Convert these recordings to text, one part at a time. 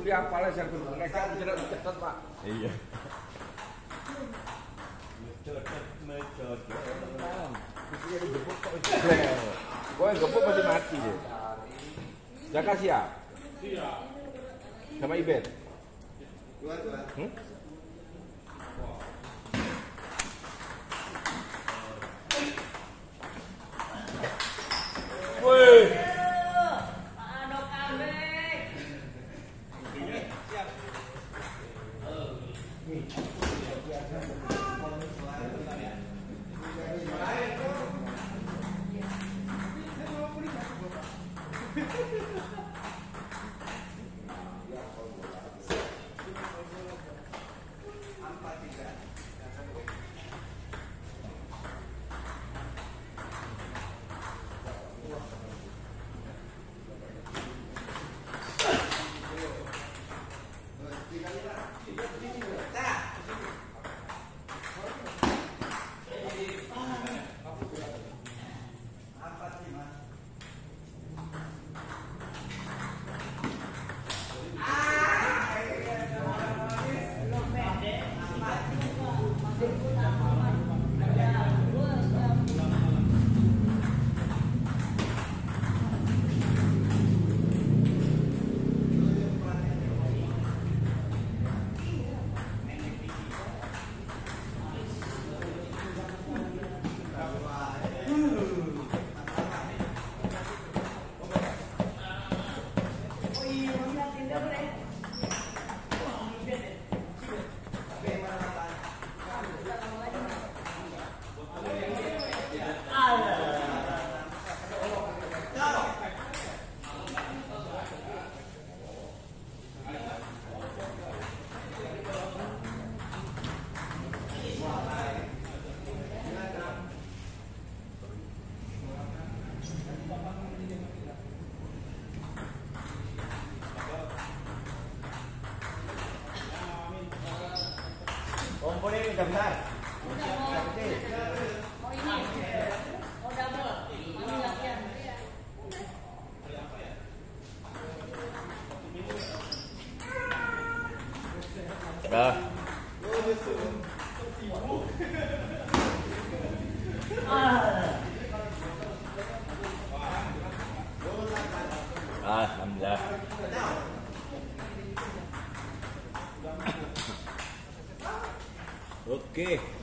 buli apa lah saya kudu ngecek cedak cedak pak. Iya. Gue yang gebuk pasti mati deh. Jaka siap. Sama Ibet. Hmm? Woi. 자. 아. 아, 감사. 오케이.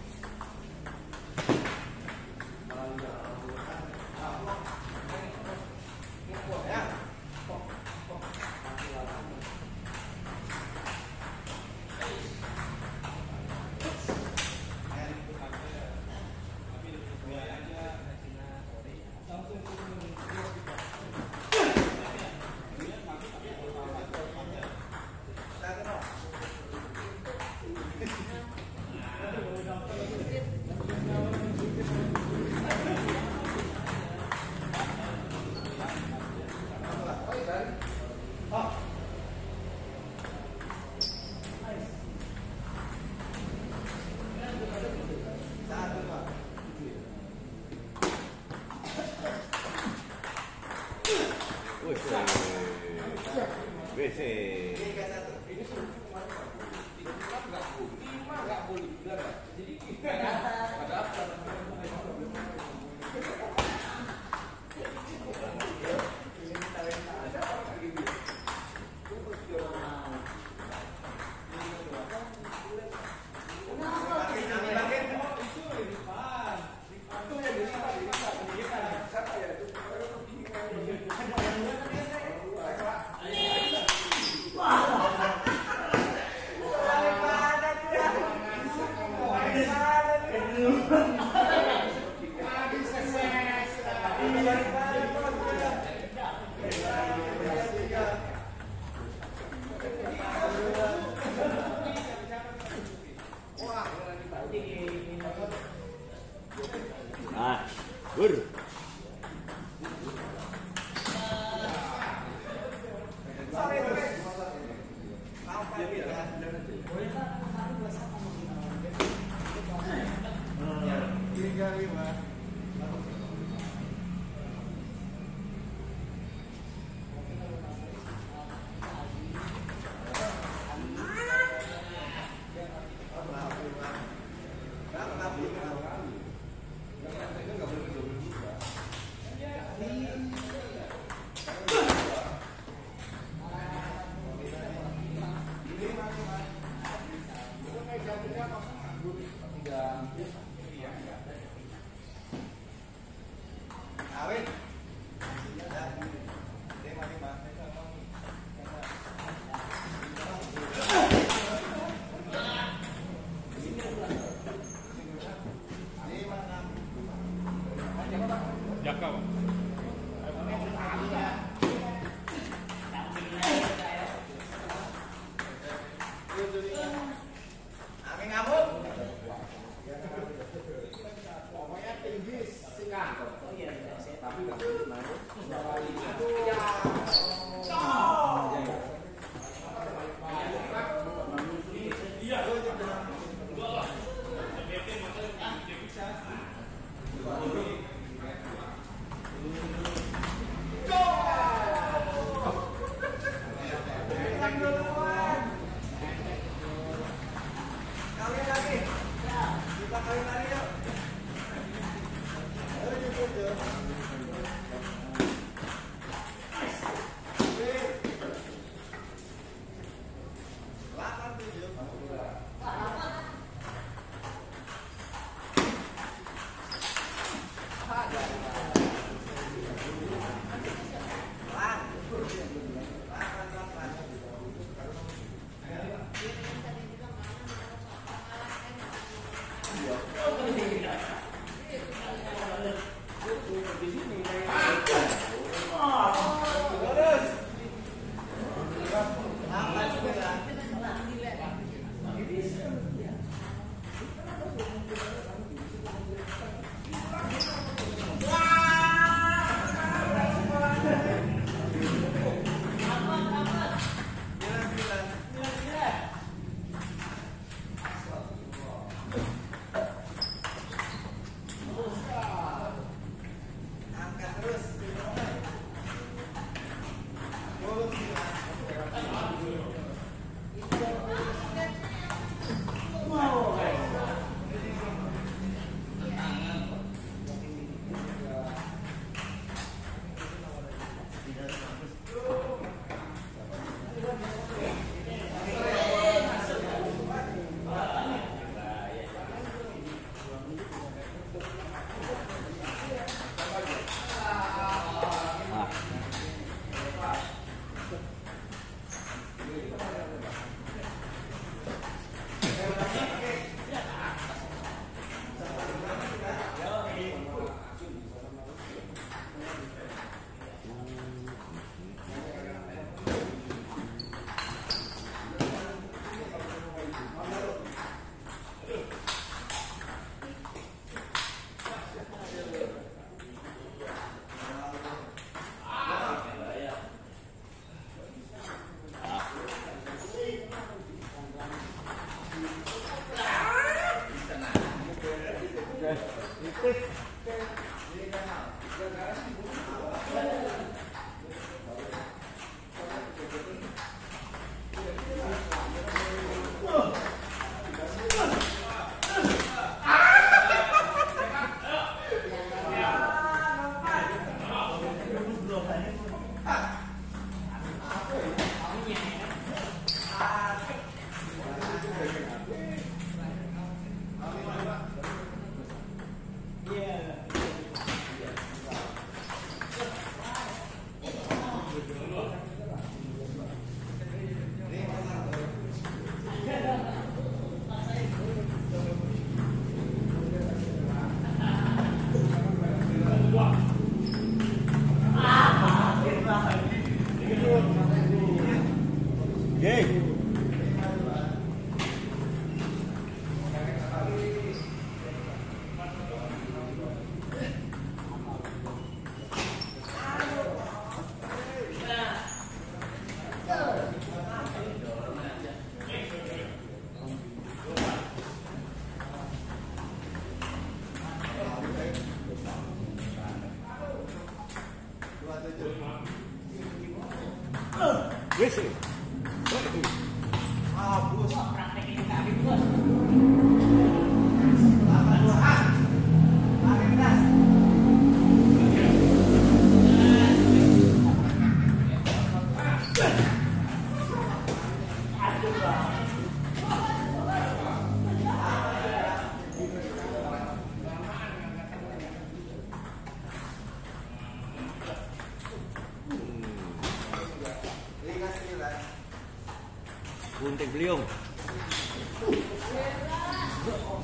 对，对。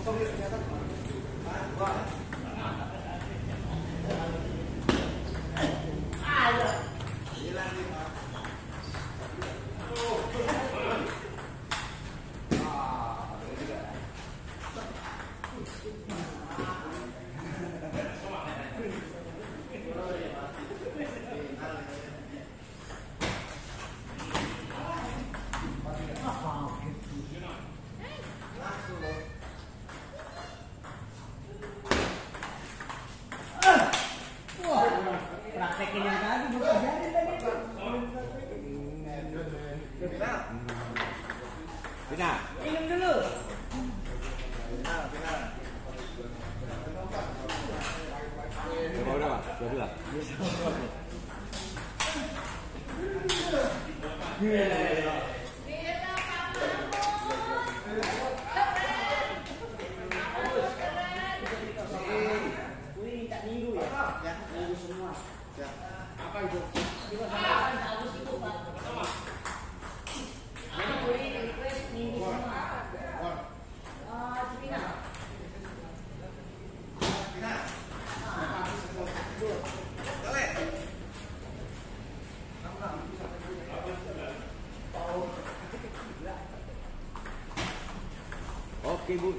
Có biết nghe tao?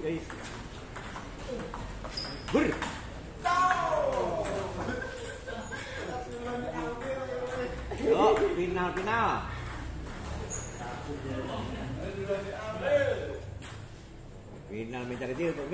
guys ber final final. Final mencari dia untuk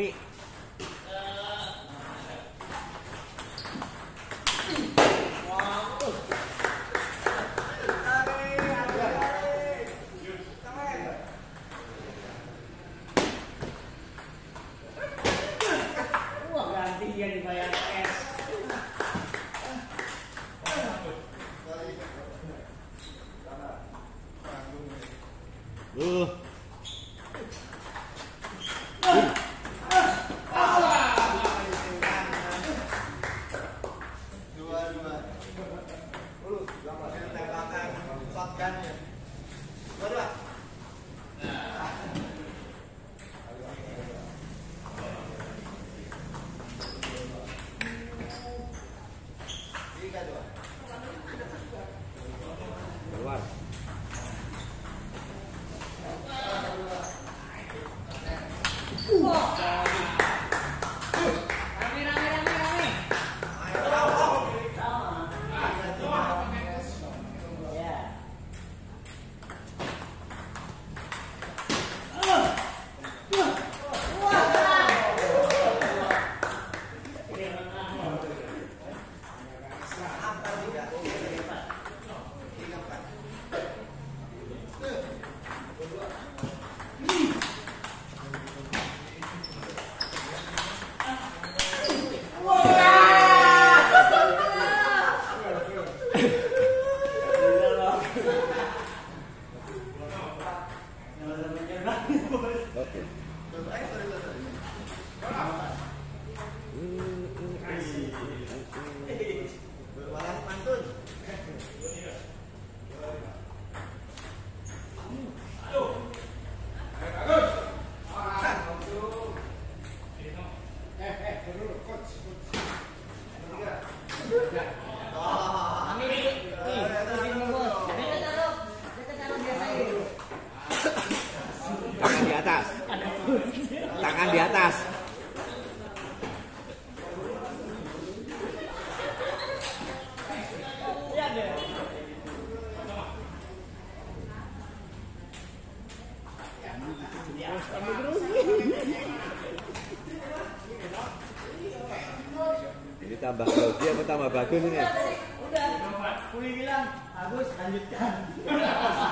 bagus ini. Udah. Kuli bilang, Agus lanjutkan.